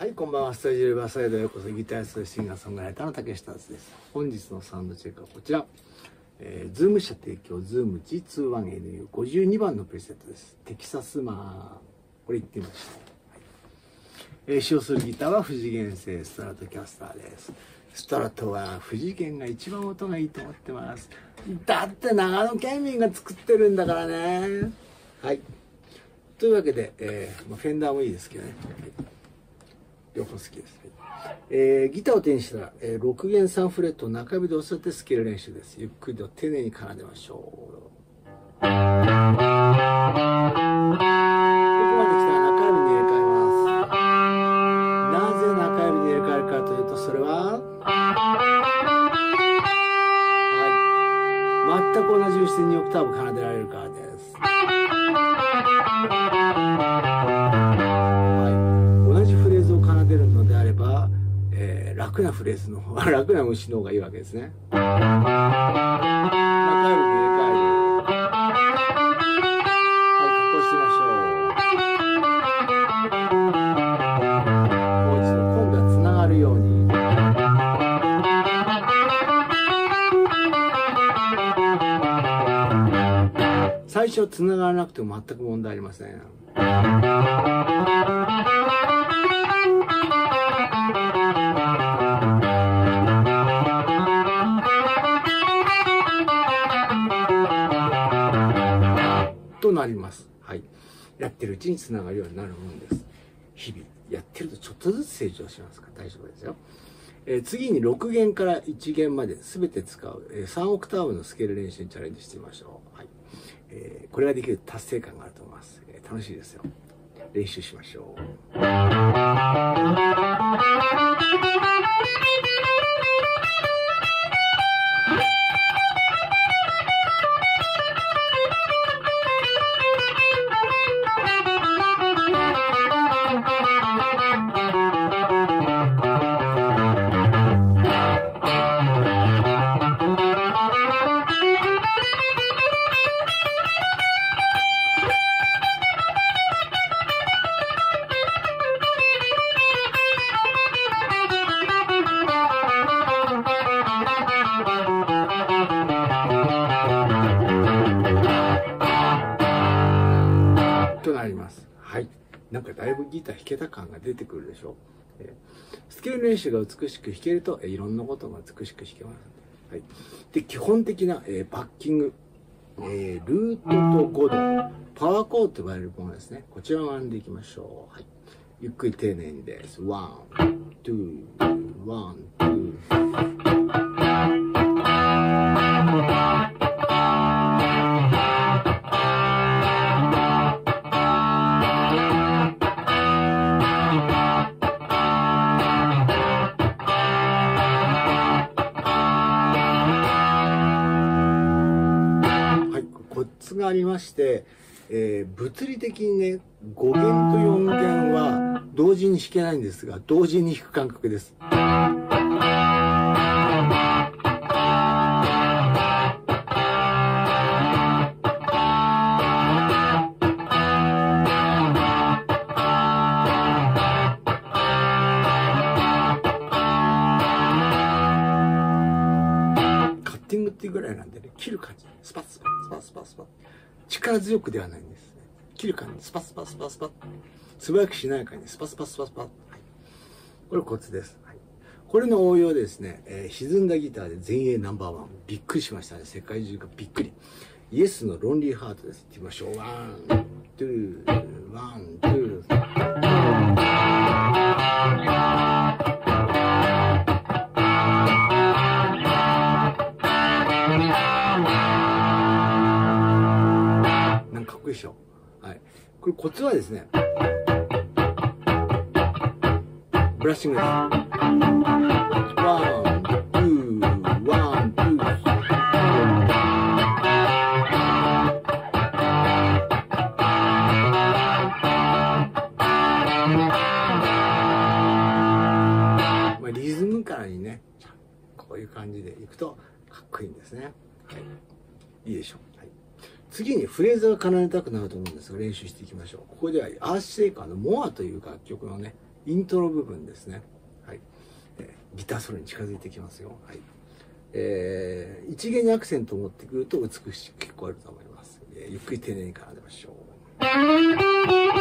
はい、こんばんは。スタジオリバーサイドへようこそギタリストでシンガーソングライターの竹下アツシです。本日のサウンドチェックはこちら。えー、ズーム社提供、ズーム G21NU52 番のプレセットです。 TexasMan。これいってみましょう。はいえー使用するギターはフジゲン製ストラトキャスターです。ストラトはフジゲンが一番音がいいと思ってます。だって長野県民が作ってるんだからね。はい。というわけで、えーま、フェンダーもいいですけどね。はい両方好きです。はいえーギターを手にしたら、えー6弦3フレットを中指で押さえてスケール練習です。ゆっくりと丁寧に奏でましょう。ここまで来たら中指に入れ替えます。なぜ中指に入れ替えるかというと、それは、はい。全く同じ打ち手にオクターブ奏でられるからです。楽なフレーズの方、楽な虫の方がいいわけですね。中指に入れ替える。はい、加工してみましょう。もう一度、今度はつながるように。最初つながらなくても全く問題ありません。となります。はい。やってるうちにつながるようになるものです。日々やってるとちょっとずつ成長しますから大丈夫ですよ。えー次に6弦から1弦まで全て使う、えー3オクターブのスケール練習にチャレンジしてみましょう。はい。えーこれができる達成感があると思います。えー楽しいですよ。練習しましょう。なんかだいぶギター弾けた感が出てくるでしょ？えスケール練習が美しく弾けると、えいろんなことが美しく弾けます。はい。で、基本的な、えーバッキング、えールートと5度、パワーコードと呼ばれるものですね。こちらを編んでいきましょう。はい。ゆっくり丁寧にです。 One、two、one、two。がありまして、えー物理的にね、5弦と4弦は同時に弾けないんですが、同時に弾く感覚です。パッ。力強くではないんですね。切る感じ。スパスパスパスパッ。素早くしなやかにスパスパスパスパッ。はい、これコツです。はい、これの応用でですね、えー歪んだギターで全英ナンバーワン。びっくりしましたね。世界中がびっくり。イエスのロンリーハートです。いってみましょう。 One、two、one、two。なんかかっこいいでしょ。はい。これコツはですね、ブラッシングです。 One、two、one、two。まあ、リズムからにね、こういう感じでいくとかっこいいんですね。はい。いいでしょう。次にフレーズが奏でたくなると思うんですが練習していきましょうここではアースシェイカーの「モア」という楽曲のねイントロ部分ですね。はい。えー、ギターソロに近づいてきますよ。はい。えー、一元にアクセントを持ってくると美しく聞こえると思います。えー、ゆっくり丁寧に奏でましょう。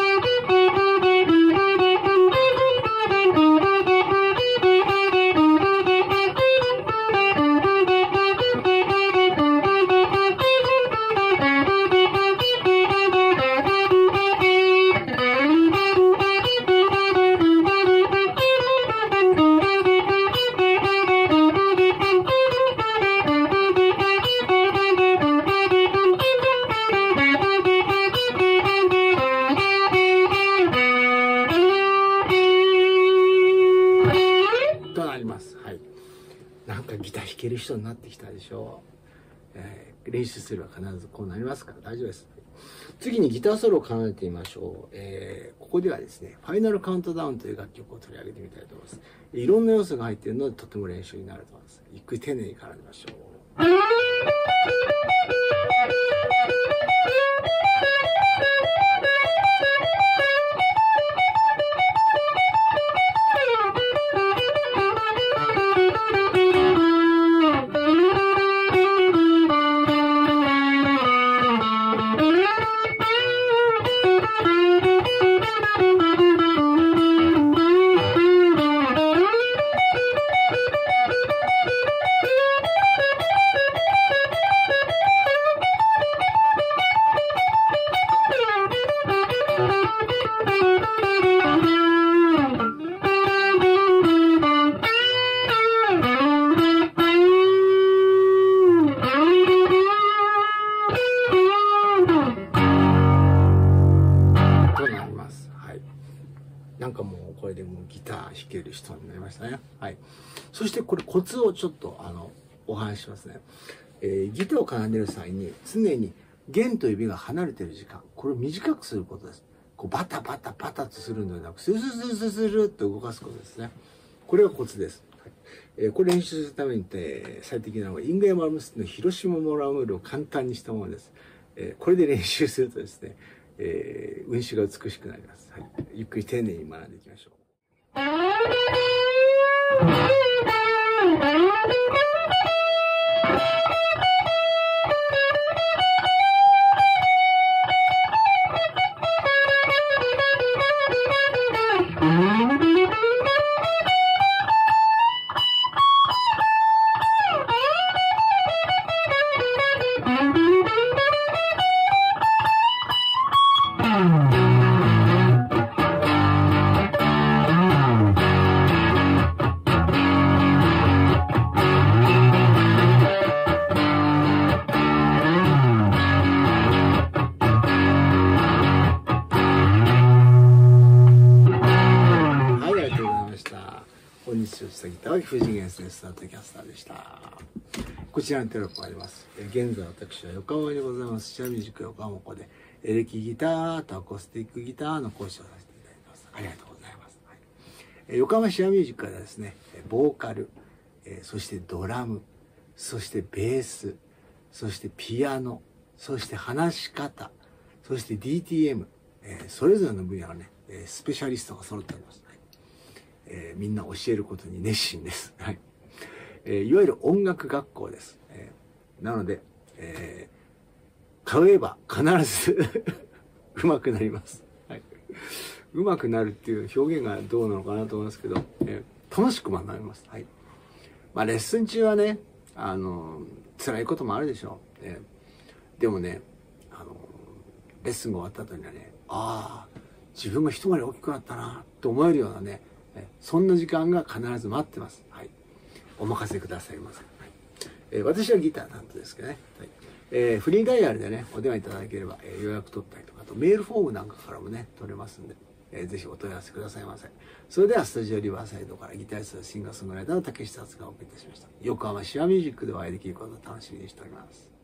ける人になってきたでしょう、えー、練習すれば必ずこうなりますから。大丈夫です。次にギターソロを奏でてみましょう、えー、ここではですね「ファイナルカウントダウン」という楽曲を取り上げてみたいと思います。いろんな要素が入っているのでとても練習になると思います。ゆっくり丁寧に奏でましょう。なんかもうこれでもうギター弾ける人になりましたね。はい。そしてこれコツをちょっとあの、お話しますね。えー、ギターを奏でる際に常に弦と指が離れてる時間、これを短くすることです。こうバタバタバタとするのではなく、スルスルスルスルっと動かすことですね。これがコツです。はいえー、これ練習するために、えー、最適なのはイングヤマルムスの広島モラムールを簡単にしたものです。えー、これで練習するとですね、えー、運指が美しくなります。はい、ゆっくり丁寧に学んでいきましょう。杉田は富士源先生とキャスターでした。こちらにテロップあります。現在私は横浜にございます。シャミュージック横浜校でエレキギターとアコースティックギターの講師をさせていただいてます。ありがとうございます。はい、横浜シアミュージックはですね、ボーカル、そしてドラム、そしてベース、そしてピアノ、そして話し方、そして DTM、それぞれの分野のね、スペシャリストが揃っております。えー、みんな教えることに熱心です。はい。えー、いわゆる音楽学校です。えー、なので、えー、通えば必ず 上手くなります。はい。上手くなるっていう表現がどうなのかなと思いますけど、えー、楽しく学びます。はい。まあ、レッスン中はね、あの、辛いこともあるでしょう。えー、でもね、あの、レッスンが終わった後にはね、ああ、自分が一回り大きくなったな、と思えるようなね、そんな時間が必ず待ってます。はい。お任せくださいませ。はいえー、私はギター担当ですけどね。はいえー、フリーダイヤルでね、お電話いただければ、えー、予約取ったりとか、あとメールフォームなんかからもね、取れますんで、えー、ぜひお問い合わせくださいませ。それでは、スタジオリバーサイドからギタリストシンガーソングライターの竹下敦がお送りいたしました。横浜シアミュージックでお会いできることを楽しみにしております。